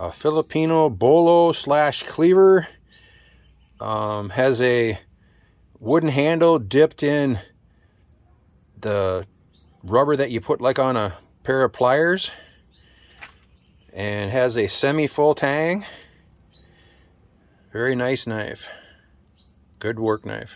a Filipino bolo slash cleaver. Um, has a wooden handle dipped in the rubber that you put like on a pair of pliers and has a semi-full tang very nice knife good work knife